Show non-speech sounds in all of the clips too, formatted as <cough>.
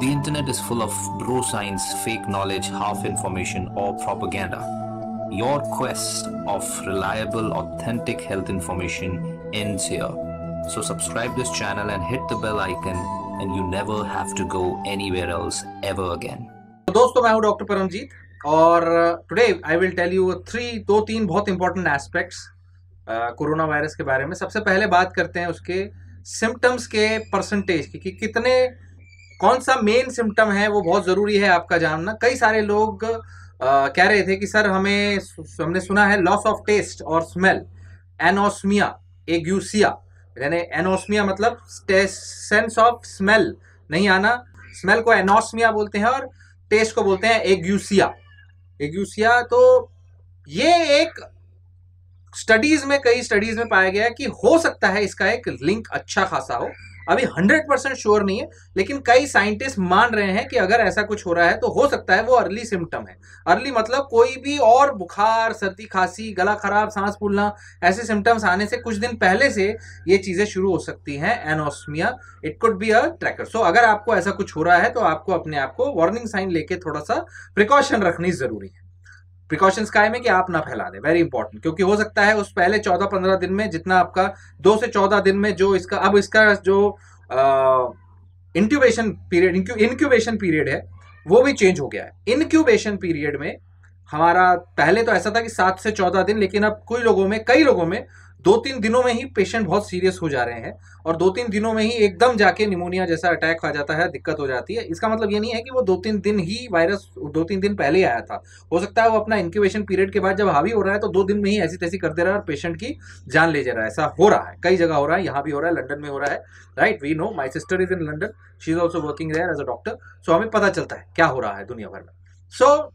The internet is full of bro science, fake knowledge, half information, or propaganda. Your quest of reliable, authentic health information ends here. So subscribe this channel and hit the bell icon and you never have to go anywhere else ever again. तो दोस्तों मैं हूं doctor Paramjeet और today I will tell you three दो तीन बहुत important aspects corona virus के बारे में सबसे पहले बात करते हैं उसके सिम्टम्स के परसेंटेज की कि कितने कौन सा मेन सिम्टम है वो बहुत ज़रूरी है आपका जानना। कई सारे लोग आ, कह रहे थे कि सर हमें हमने सुना है लॉस ऑफ़ टेस्ट और स्मेल एनोस्मिया एग्यूसिया यानी एनोस्मिया मतलब सेंस ऑफ़ स्मेल नहीं आना। स्मेल को एनोस्मिया बोलते हैं और टेस्ट को बोलते हैं एग्यूसिया एग्यूसिया तो ये एक स्टडीज़ में कई स्टडीज़ में पाया गया कि हो सकता है इसका एक लिंक अच्छा खासा हो। अभी 100 परसेंट श्योर नहीं है, लेकिन कई साइंटिस्ट मान रहे हैं कि अगर ऐसा कुछ हो रहा है तो हो सकता है वो अर्ली सिम्टम है। अर्ली मतलब कोई भी और बुखार, सर्दी खांसी, गला खराब, सांस फूलना, ऐसे सिम्टम्स आने से कुछ दिन पहले से ये चीज़ें शुरू हो सकती हैं anosmia it could be a tracker so अगर आपको ऐसा कुछ हो रहा है तो आपको अपने आप को वार्निंग साइन लेके थोड़ा सा प्रिकॉशन रखनी ज़रूरी है। प्रिकॉशंस कायम है कि आप ना फैला दें। वेरी इंपॉर्टेंट क्योंकि हो सकता है उस पहले चौदह पंद्रह दिन में जितना आपका, दो से चौदह दिन में जो इसका, अब इसका जो इंक्यूबेशन पीरियड इंक्यूबेशन पीरियड है, वो भी चेंज हो गया है। इनक्यूबेशन पीरियड में हमारा, पहले तो ऐसा था कि सात से चौदह दिन, लेकिन अब कुछ लोगों में, कई लोगों में दो तीन दिनों में ही पेशेंट बहुत सीरियस हो जा रहे हैं और दो तीन दिनों में ही एकदम जाके निमोनिया जैसा अटैक आ जाता है दिक्कत हो जाती है। इसका मतलब ये नहीं है कि वो दो तीन दिन ही वायरस दो तीन दिन पहले ही आया था। हो सकता है वो अपना इंक्यूबेशन पीरियड के बाद जब हावी हो रहा है तो दो दिन में ही ऐसी तैसी कर दे रहा है और पेशेंट की जान ले जा रहा है। ऐसा हो रहा है कई जगह हो रहा है यहाँ भी हो रहा है लंडन में हो रहा है। Right we know my sister is in London she is also working there as a doctor so हमें पता चलता है क्या हो रहा है दुनिया भर में। सो so,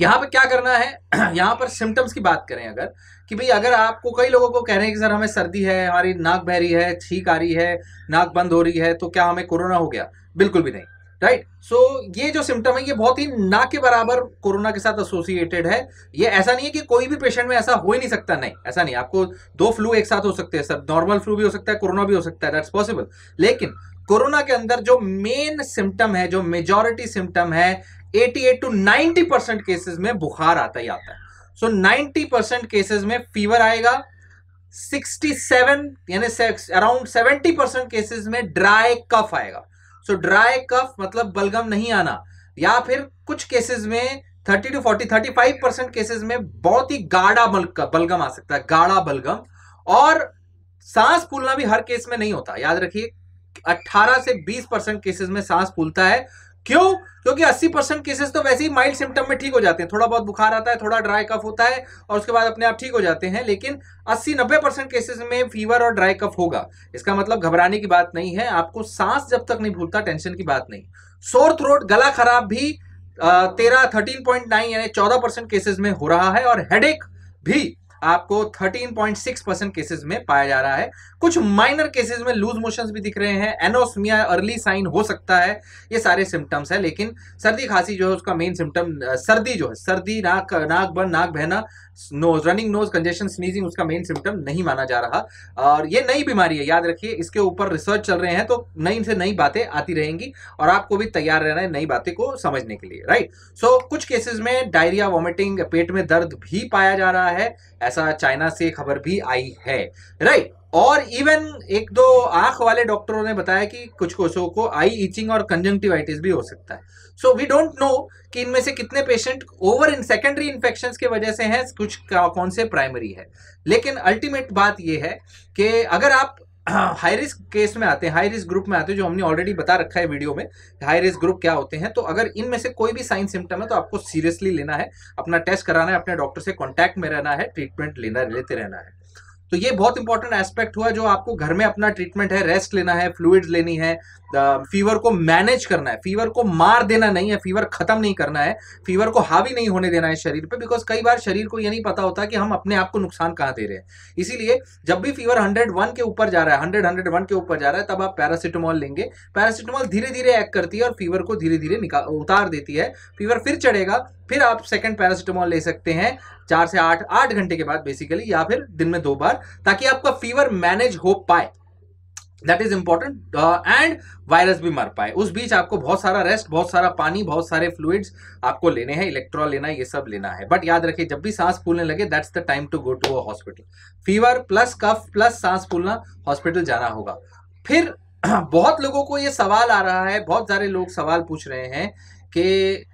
यहाँ पे क्या करना है? <clears throat> यहाँ पर सिम्टम्स की बात करें अगर कि भाई अगर आपको कई लोगों को कह रहे हैं कि सर हमें सर्दी है हमारी नाक बह रही है छींक आ रही है नाक बंद हो रही है तो क्या हमें कोरोना हो गया? बिल्कुल भी नहीं राइट right? सो so, ये जो सिम्टम है ये बहुत ही ना के बराबर कोरोना के साथ एसोसिएटेड है। ये ऐसा नहीं है कि कोई भी पेशेंट में ऐसा हो ही नहीं सकता नहीं ऐसा नहीं आपको दो फ्लू एक साथ हो सकते हैं सर नॉर्मल फ्लू भी हो सकता है कोरोना भी हो सकता है दैट्स पॉसिबल लेकिन कोरोना के अंदर जो मेन सिम्टम है जो मेजोरिटी सिम्टम है 88 टू 90 परसेंट केसेस में बुखार आता ही आता है। सो so, 90 परसेंट में फीवर आएगा 67 यानी अराउंड 70 परसेंट में ड्राई कफ आएगा। सो ड्राई कफ मतलब बलगम नहीं आना या फिर कुछ केसेस में 30 टू 40 35 परसेंट केसेस में बहुत ही गाढ़ा बलगम आ सकता है गाढ़ा बलगम। और सांस फूलना भी हर केस में नहीं होता। याद रखिए 18 से 20 परसेंट केसेस में सांस फूलता है क्यों? क्योंकि 80 परसेंट केसेस तो वैसे ही माइल्ड सिम्टम में ठीक हो जाते हैं। थोड़ा बहुत बुखार आता है, थोड़ा ड्राई कफ होता है और उसके बाद अपने आप ठीक हो जाते हैं, लेकिन 80-90 परसेंट केसेस में फीवर और ड्राई कफ होगा। इसका मतलब घबराने की बात नहीं है, आपको सांस जब तक नहीं भूलता टेंशन की बात नहीं। सोर थ्रोट गला खराब भी तेरह थर्टीन पॉइंट नाइन यानी चौदह परसेंट केसेस में हो रहा है और हेडेक भी आपको 13.6 परसेंट केसेस में पाया जा रहा है। कुछ माइनर केसेस में लूज मोशंस भी दिख रहे हैं। एनोसमिया अर्ली साइन हो सकता है। ये सारे सिम्टम्स है, लेकिन सर्दी खांसी जो है, उसका मेन सिम्टम सर्दी जो है, सर्दी, नाक नाक बन नाक बहना nose running nose congestion sneezing उसका मेन सिम्टम नहीं माना जा रहा। और ये नई बीमारी है याद रखिए इसके ऊपर रिसर्च चल रहे हैं तो नई से नई बातें आती रहेंगी और आपको भी तैयार रहना है नई बातें को समझने के लिए राइट सो so, कुछ केसेस में डायरिया वॉमिटिंग पेट में दर्द भी पाया जा रहा है ऐसा चाइना से खबर भी आई है राइट और इवन एक दो आँख वाले डॉक्टरों ने बताया कि कुछ कोषों को आई इचिंग और कंजंक्टिवाइटिस भी हो सकता है। सो वी डोंट नो कि इनमें से कितने patient over in secondary infection की वजह से हैं, कुछ कौन से प्राइमरी है। लेकिन अल्टीमेट बात यह है कि अगर आप हाई रिस्क केस में आते हैं हाई रिस्क ग्रुप में आते हैं, जो हमने ऑलरेडी बता रखा है वीडियो में हाई रिस्क ग्रुप क्या होते हैं तो अगर इनमें से कोई भी साइन सिम्टम है तो आपको सीरियसली लेना है, अपना टेस्ट कराना है, अपने डॉक्टर से कॉन्टैक्ट में रहना है ट्रीटमेंट लेना, लेते रहना है। तो ये बहुत इंपॉर्टेंट एस्पेक्ट हुआ जो आपको घर में अपना ट्रीटमेंट है रेस्ट लेना है फ्लूइड्स लेनी है फीवर को मैनेज करना है। फीवर को मार देना नहीं है फीवर खत्म नहीं करना है। फीवर को हावी नहीं होने देना है शरीर पे बिकॉज़ कई बार शरीर को ये नहीं पता होता कि हम अपने आप को नुकसान कहाँ दे रहे हैं। इसीलिए जब भी फीवर हंड्रेड वन के ऊपर जा रहा है हंड्रेड हंड्रेड वन के ऊपर जा रहा है, तब आप पैरासिटामोल लेंगे। पैरासिटामोल धीरे धीरे एक्ट करती है और फीवर को धीरे धीरे उतार देती है। फीवर फिर चढ़ेगा, फिर आप सेकंड पैरासिटामोल ले सकते हैं चार से आठ आठ घंटे के बाद बेसिकली या फिर दिन में दो बार, ताकि आपका फीवर मैनेज हो पाए। That is important and virus भी मर पाए। उस बीच आपको बहुत सारा रेस्ट बहुत सारा पानी, बहुत सारे फ्लूड्स आपको लेने हैं इलेक्ट्रॉल लेना, ये सब लेना है। बट याद रखिए, जब भी सांस फूलने लगे that's the time to go to a hospital fever plus cough plus सांस फूलना हॉस्पिटल जाना होगा। फिर <clears throat> बहुत लोगों को ये सवाल आ रहा है, बहुत सारे लोग सवाल पूछ रहे हैं कि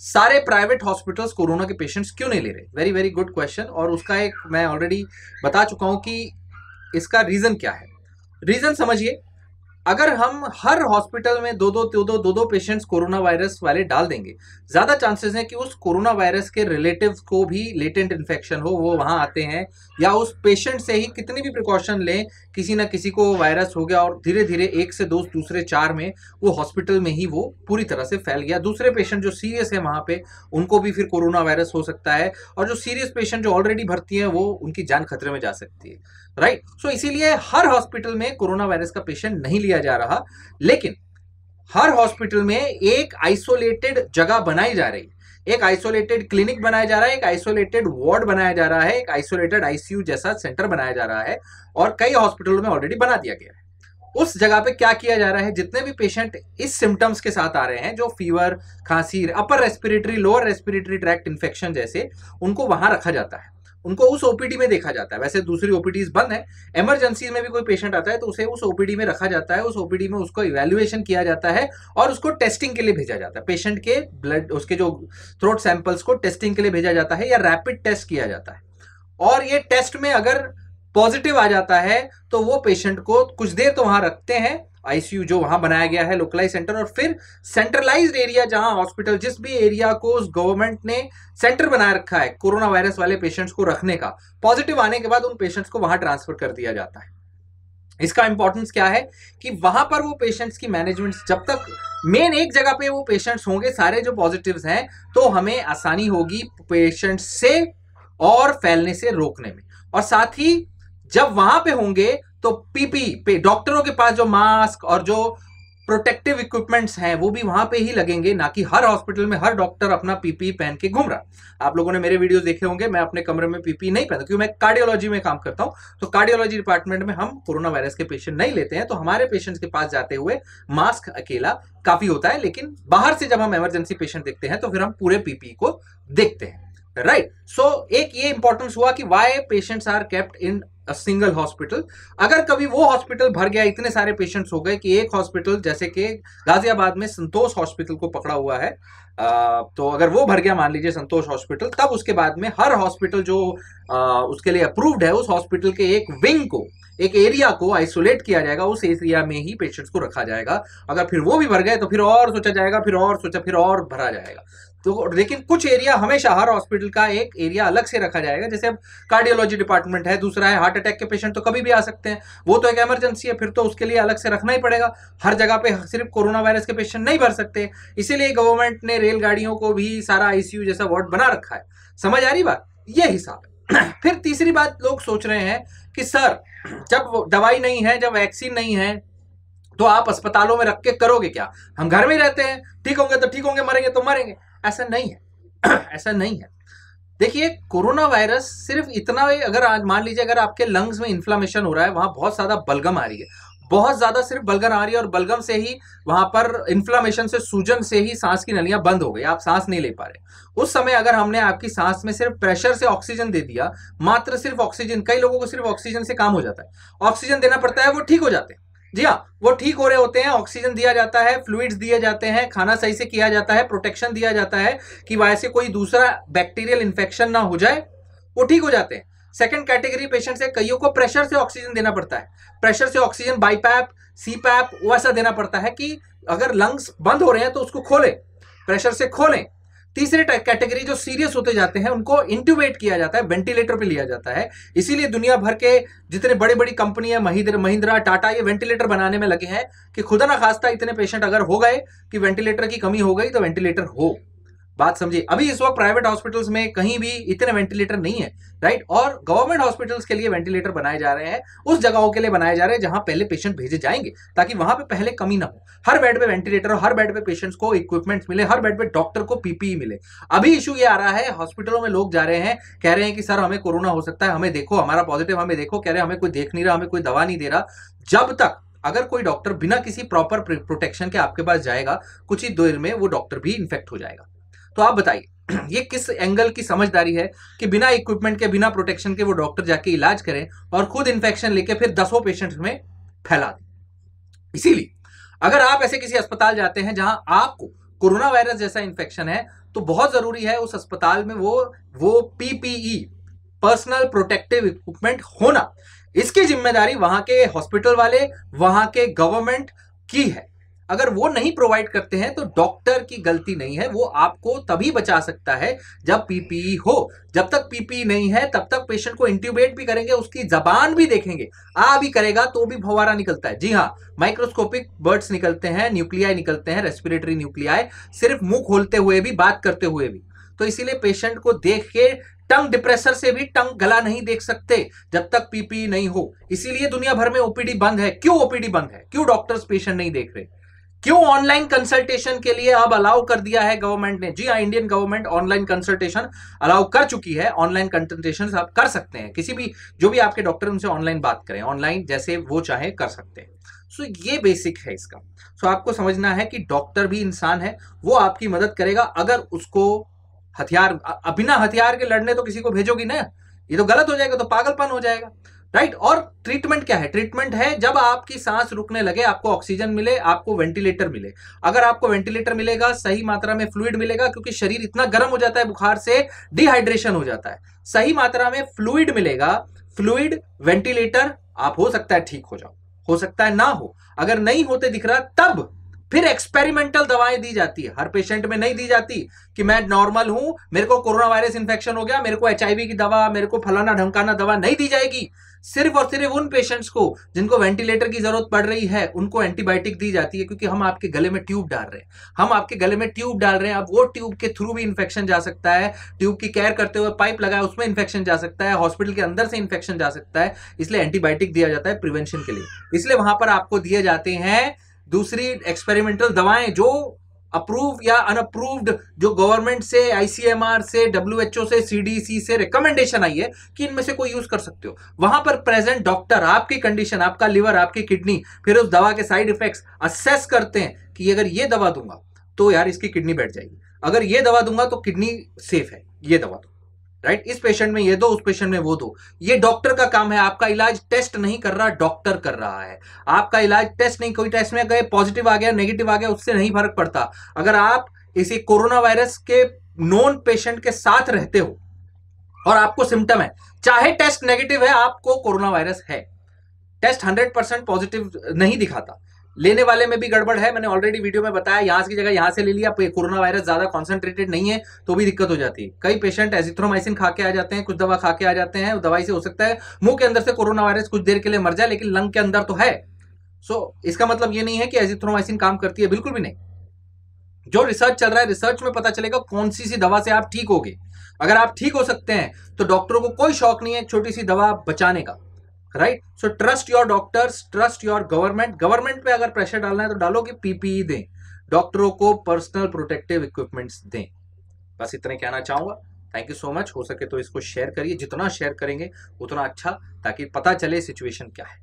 सारे प्राइवेट हॉस्पिटल्स कोरोना के पेशेंट्स क्यों नहीं ले रहे? वेरी वेरी गुड क्वेश्चन और उसका एक मैं ऑलरेडी बता चुका हूँ कि इसका रीजन क्या है। रीजन समझिए। अगर हम हर हॉस्पिटल में दो दो दो दो दो दो पेशेंट्स कोरोना वायरस वाले डाल देंगे, ज़्यादा चांसेस हैं कि उस कोरोना वायरस के रिलेटिव को भी लेटेंट इन्फेक्शन हो, वो वहाँ आते हैं, या उस पेशेंट से ही कितनी भी प्रिकॉशन लें, किसी ना किसी को वायरस हो गया और धीरे धीरे एक से दो, दूसरे चार में वो हॉस्पिटल में ही वो पूरी तरह से फैल गया। दूसरे पेशेंट जो सीरियस है वहाँ पे, उनको भी फिर कोरोना वायरस हो सकता है और जो सीरियस पेशेंट जो ऑलरेडी भर्ती है, वो उनकी जान खतरे में जा सकती है राइट सो इसीलिए हर हॉस्पिटल में कोरोना वायरस का पेशेंट नहीं लिया जा रहा, लेकिन हर हॉस्पिटल में एक आइसोलेटेड जगह बनाई जा रही एक आइसोलेटेड क्लिनिक बनाया जा रहा है, एक आइसोलेटेड वार्ड बनाया जा रहा है, एक आइसोलेटेड आईसीयू जैसा सेंटर बनाया जा रहा है और कई हॉस्पिटलों में ऑलरेडी बना दिया गया है। उस जगह पे क्या किया जा रहा है? जितने भी पेशेंट इस सिम्टम्स के साथ आ रहे हैं, जो फीवर खांसी upper respiratory lower respiratory tract infection जैसे, उनको वहाँ रखा जाता है। उनको उस ओपीडी में देखा जाता है। वैसे दूसरी ओपीडीज बंद है। इमरजेंसी में भी कोई पेशेंट आता है तो उसे उस ओपीडी में रखा जाता है, उस ओपीडी में उसको इवेल्युएशन किया जाता है और उसको टेस्टिंग के लिए भेजा जाता है। पेशेंट के ब्लड उसके जो थ्रोट सैंपल्स को टेस्टिंग के लिए भेजा जाता है या रैपिड टेस्ट किया जाता है। और ये टेस्ट में अगर पॉजिटिव आ जाता है तो वो पेशेंट को कुछ देर तो वहाँ रखते हैं आईसीयू जो वहाँ बनाया गया है लोकलाइज सेंटर और फिर सेंट्रलाइज्ड एरिया जहाँ हॉस्पिटल जिस भी एरिया को उस गवर्नमेंट ने सेंटर बना रखा है कोरोना वायरस वाले पेशेंट्स को रखने का पॉजिटिव आने के बाद उन पेशेंट्स को वहाँ ट्रांसफ़र कर दिया जाता है। इसका इंपॉर्टेंस क्या है कि वहाँ पर वो पेशेंट्स की मैनेजमेंट जब तक मेन एक जगह पे वो पेशेंट्स होंगे, सारे जो पॉजिटिव्स हैं तो हमें आसानी होगी पेशेंट्स से और फैलने से रोकने में। और साथ ही जब वहाँ पे होंगे तो पीपी पे डॉक्टरों के पास जो मास्क और जो प्रोटेक्टिव इक्विपमेंट्स हैं वो भी वहाँ पे ही लगेंगे ना कि हर हॉस्पिटल में हर डॉक्टर अपना पीपी पहन के घूम रहा आप लोगों ने मेरे वीडियो देखे होंगे मैं अपने कमरे में पीपी नहीं पहनता क्योंकि मैं कार्डियोलॉजी में काम करता हूँ। तो कार्डियोलॉजी डिपार्टमेंट में हम कोरोना वायरस के पेशेंट नहीं लेते हैं तो हमारे पेशेंट्स के पास जाते हुए मास्क अकेला काफ़ी होता है लेकिन बाहर से जब हम इमरजेंसी पेशेंट देखते हैं तो फिर हम पूरे पीपी को देखते हैं। Right right. सो so, एक ये इंपॉर्टेंस हुआ कि why patients are kept in single hospital अगर कभी वो हॉस्पिटल भर गया इतने सारे पेशेंट्स हो गए कि एक हॉस्पिटल जैसे कि गाजियाबाद में संतोष हॉस्पिटल को पकड़ा हुआ है आ, तो अगर वो भर गया मान लीजिए संतोष हॉस्पिटल तब उसके बाद में हर हॉस्पिटल जो आ, उसके लिए अप्रूव्ड है उस हॉस्पिटल के एक विंग को एक एरिया को आइसोलेट किया जाएगा उस एरिया में ही पेशेंट्स को रखा जाएगा। अगर फिर वो भी भर गए तो फिर और सोचा जाएगा फिर और सोचा फिर और भरा जाएगा। तो लेकिन कुछ एरिया हमेशा हर हॉस्पिटल का एक एरिया अलग से रखा जाएगा। जैसे अब कार्डियोलॉजी डिपार्टमेंट है दूसरा है हार्ट अटैक के पेशेंट तो कभी भी आ सकते हैं। वो तो एक इमरजेंसी है, फिर तो उसके लिए अलग से रखना ही पड़ेगा। हर जगह पे सिर्फ़ कोरोना वायरस के पेशेंट नहीं भर सकते। इसीलिए गवर्नमेंट ने रेलगाड़ियों को भी सारा आईसीयू जैसा वार्ड बना रखा है। समझ आ रही बात? ये हिसाब है। <clears throat> फिर तीसरी बात लोग सोच रहे हैं कि, सर, जब दवाई नहीं है, जब वैक्सीन नहीं है तो आप अस्पतालों में रख के करोगे क्या? हम घर में रहते हैं। ठीक होंगे तो ठीक होंगे, मरेंगे तो मरेंगे। ऐसा नहीं है। <clears throat> ऐसा नहीं है। देखिए, कोरोना वायरस सिर्फ़ इतना ही, अगर मान लीजिए, अगर आपके लंग्स में इन्फ्लामेशन हो रहा है, वहाँ बहुत ज़्यादा बलगम आ रही है। बहुत ज़्यादा सिर्फ़ बलगम आ रही है और बलगम से ही वहाँ पर इन्फ्लामेशन से, सूजन से ही सांस की नलियाँ बंद हो गई, आप सांस नहीं ले पा रहे उस समय अगर हमने आपकी सांस में सिर्फ़ प्रेशर से ऑक्सीजन दे दिया, मात्र सिर्फ़ ऑक्सीजन कई लोगों को सिर्फ़ ऑक्सीजन से काम हो जाता है। ऑक्सीजन देना पड़ता है, वो ठीक हो जाते हैं। जी हाँ वो ठीक हो रहे होते हैं ऑक्सीजन दिया जाता है फ्लूइड्स दिए जाते हैं, खाना सही से किया जाता है प्रोटेक्शन दिया जाता है कि वैसे कोई दूसरा बैक्टीरियल इन्फेक्शन ना हो जाए, वो ठीक हो जाते हैं। सेकेंड कैटेगरी पेशेंट है, कईयों को प्रेशर से ऑक्सीजन देना पड़ता है। प्रेशर से ऑक्सीजन बाईपैप सीपैप वैसा देना पड़ता है कि अगर लंग्स बंद हो रहे हैं तो उसको खोलें। प्रेशर से खोलें। तीसरे कैटेगरी जो सीरियस होते जाते हैं, उनको इंट्यूबेट किया जाता है वेंटिलेटर पे लिया जाता है। इसीलिए दुनिया भर के जितने बड़ी बड़ी कंपनियाँ महिंद्रा महिंद्रा, टाटा, ये वेंटिलेटर बनाने में लगे हैं कि खुदा ना खास्ता इतने पेशेंट अगर हो गए कि वेंटिलेटर की कमी हो गई तो वेंटिलेटर हो। बात समझिए। अभी इस वक्त प्राइवेट हॉस्पिटल्स में कहीं भी इतने वेंटिलेटर नहीं है राइट और गवर्नमेंट हॉस्पिटल्स के लिए वेंटिलेटर बनाए जा रहे हैं, उस जगहों के लिए बनाए जा रहे हैं जहाँ पहले पेशेंट भेजे जाएँगे, ताकि वहाँ पे पहले कमी ना हो। हर बेड पे वेंटिलेटर हर बेड पे पेशेंट्स को इक्विपमेंट्स मिले, हर बेड पे डॉक्टर को पीपीई मिले। अभी इशू ये आ रहा है हॉस्पिटलों में लोग जा रहे हैं, कह रहे हैं कि, सर, हमें कोरोना हो सकता है, हमें देखो, हमारा पॉजिटिव हमें देखो। कह रहे हैं, हमें कोई देख नहीं रहा, हमें कोई दवा नहीं दे रहा। जब तक अगर कोई डॉक्टर बिना किसी प्रॉपर प्रोटेक्शन के आपके पास जाएगा, कुछ ही देर में वो डॉक्टर भी इन्फेक्ट हो जाएगा। तो आप बताइए, <clears throat> ये किस एंगल की समझदारी है कि बिना इक्विपमेंट के, बिना प्रोटेक्शन के वो डॉक्टर जाके इलाज करें और खुद इन्फेक्शन लेके फिर दसों पेशेंट्स में फैला दें? इसीलिए, अगर आप ऐसे किसी अस्पताल जाते हैं जहाँ आपको कोरोना वायरस जैसा इंफेक्शन है तो बहुत ज़रूरी है उस अस्पताल में वो वो पीपीई पर्सनल प्रोटेक्टिव इक्विपमेंट होना। इसकी ज़िम्मेदारी वहाँ के हॉस्पिटल वाले, वहाँ के गवर्नमेंट की है। अगर वो नहीं प्रोवाइड करते हैं तो डॉक्टर की गलती नहीं है, वो आपको तभी बचा सकता है जब पीपीई हो। जब तक पीपीई नहीं है, तब तक पेशेंट को इंट्यूबेट भी करेंगे, उसकी जबान भी देखेंगे। आ भी करेगा तो भी फवारा निकलता है। जी हाँ माइक्रोस्कोपिक बर्ड्स निकलते हैं न्यूक्लियाई निकलते हैं रेस्पिरेटरी न्यूक्लियाई सिर्फ़ मुँह खोलते हुए भी, बात करते हुए भी। तो इसीलिए पेशेंट को देख के टंग डिप्रेसर से भी टंग गला नहीं देख सकते, जब तक पीपी नहीं हो। इसीलिए दुनिया भर में ओपीडी बंद है। क्यों ओपीडी बंद है? क्यों डॉक्टर्स पेशेंट नहीं देख रहे? क्यों ऑनलाइन कंसल्टेशन के लिए अब अलाउ कर दिया है गवर्नमेंट ने? जी हाँ Indian government online consultation allow कर चुकी है ऑनलाइन कंसल्टेशन आप कर सकते हैं। किसी भी जो भी आपके डॉक्टर उनसे ऑनलाइन बात करें ऑनलाइन जैसे वो चाहे कर सकते हैं। सो so, ये बेसिक है इसका। सो so, आपको समझना है कि डॉक्टर भी इंसान है वो आपकी मदद करेगा। अगर उसको हथियार बिना हथियार के लड़ने तो किसी को भेजोगी ना? ये तो गलत हो जाएगा तो पागलपन हो जाएगा। राइट और ट्रीटमेंट क्या है? ट्रीटमेंट है जब आपकी सांस रुकने लगे, आपको ऑक्सीजन मिले, आपको वेंटिलेटर मिले। अगर आपको वेंटिलेटर मिलेगा, सही मात्रा में फ्लूइड मिलेगा, क्योंकि शरीर इतना गर्म हो जाता है, बुखार से डिहाइड्रेशन हो जाता है। सही मात्रा में फ्लूइड मिलेगा फ्लूइड वेंटिलेटर आप हो सकता है ठीक हो जाओ, हो सकता है ना हो। अगर नहीं होते दिख रहा, तब फिर एक्सपेरिमेंटल दवाएँ दी जाती है। हर पेशेंट में नहीं दी जाती कि मैं नॉर्मल हूँ, मेरे को कोरोना वायरस इंफेक्शन हो गया, मेरे को एचआईवी की दवा, मेरे को फलाना ढमकाना दवा नहीं दी जाएगी। सिर्फ़ और सिर्फ़ उन पेशेंट्स को जिनको वेंटिलेटर की ज़रूरत पड़ रही है, उनको एंटीबायोटिक दी जाती है क्योंकि हम आपके गले में ट्यूब डाल रहे हैं। हम आपके गले में ट्यूब डाल रहे हैं, अब वो ट्यूब के थ्रू भी इन्फेक्शन जा सकता है। ट्यूब की केयर करते हुए पाइप लगाए, उसमें इन्फेक्शन जा सकता है। हॉस्पिटल के अंदर से इन्फेक्शन जा सकता है। इसलिए एंटीबायोटिक दिया जाता है प्रिवेंशन के लिए। इसलिए वहाँ पर आपको दिए जाते हैं दूसरी एक्सपेरिमेंटल दवाएँ जो अप्रूव या अनअप्रूव्ड जो गवर्नमेंट से आईसीएमआर से डब्ल्यूएचओ से सीडीसी से रिकमेंडेशन आई है कि इनमें से कोई यूज़ कर सकते हो। वहाँ पर प्रेजेंट डॉक्टर आपकी कंडीशन आपका लिवर आपकी किडनी फिर उस दवा के साइड इफेक्ट्स असेस करते हैं कि अगर ये दवा दूँगा तो यार इसकी किडनी बैठ जाएगी। अगर ये दवा दूँगा तो किडनी सेफ़ है, ये दवा दो राइट इस पेशेंट में ये दो, उस पेशेंट में वो दो। ये डॉक्टर का काम है, आपका इलाज टेस्ट नहीं कर रहा डॉक्टर कर रहा है। आपका इलाज टेस्ट नहीं, कोई टेस्ट में गए पॉजिटिव आ गया नेगेटिव आ गया, उससे नहीं फ़र्क पड़ता। अगर आप इसी कोरोना वायरस के नॉन पेशेंट के साथ रहते हो, और आपको सिम्टम है, चाहे टेस्ट नेगेटिव है, आपको कोरोना वायरस है। टेस्ट हंड्रेड पॉजिटिव नहीं दिखाता। लेने वाले में भी गड़बड़ है मैंने ऑलरेडी वीडियो में बताया यहाँ की जगह यहाँ से ले लिया कोरोना वायरस ज़्यादा कॉन्सेंट्रेटेड नहीं है तो भी दिक्कत हो जाती है। कई पेशेंट एजिथ्रोमाइसिन खा के आ जाते हैं कुछ दवा खा के आ जाते हैं दवाई से हो सकता है मुँह के अंदर से कोरोना वायरस कुछ देर के लिए मर जाए लेकिन लंग के अंदर तो है। सो so, इसका मतलब ये नहीं है कि एजिथ्रोमाइसिन काम करती है बिल्कुल भी नहीं। जो रिसर्च चल रहा है रिसर्च में पता चलेगा कौन सी सी दवा से आप ठीक होगे। अगर आप ठीक हो सकते हैं तो डॉक्टरों को कोई शौक नहीं है छोटी सी दवा बचाने का। Right so trust your doctors trust your government government पे अगर प्रेशर डालना है तो डालो कि पीपीई दें। डॉक्टरों को पर्सनल प्रोटेक्टिव इक्विपमेंट्स दें। बस इतने कहना चाहूँगा। थैंक यू सो मच हो सके तो इसको शेयर करिए। जितना शेयर करेंगे, उतना अच्छा ताकि पता चले सिचुएशन क्या है।